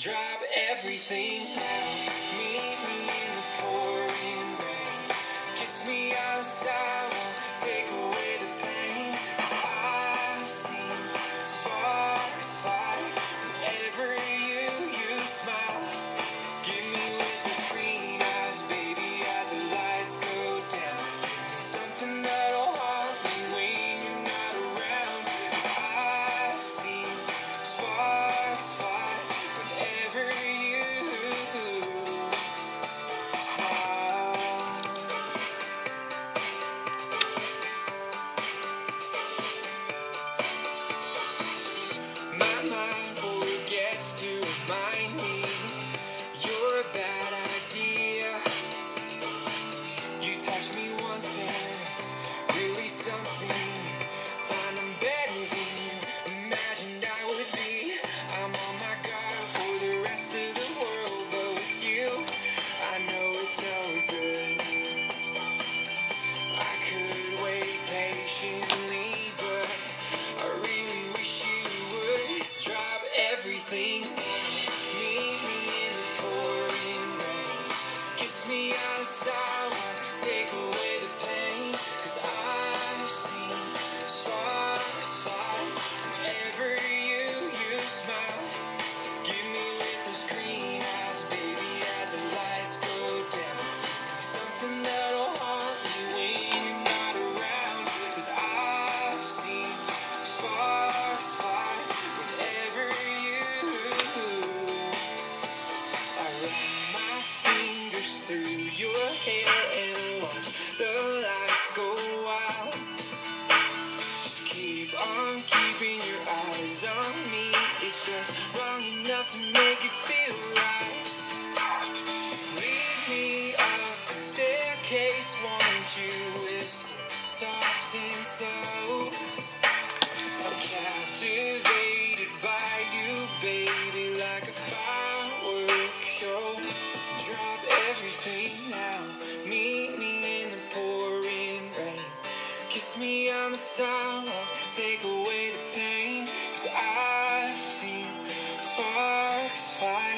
Drop everything down. enough to make you feel right. Lead me up the staircase, won't you whisper soft and slow? I'm captivated by you, baby, like a firework show. Drop everything now, meet me in the pouring rain. Kiss me on the sidewalk, take away the fire.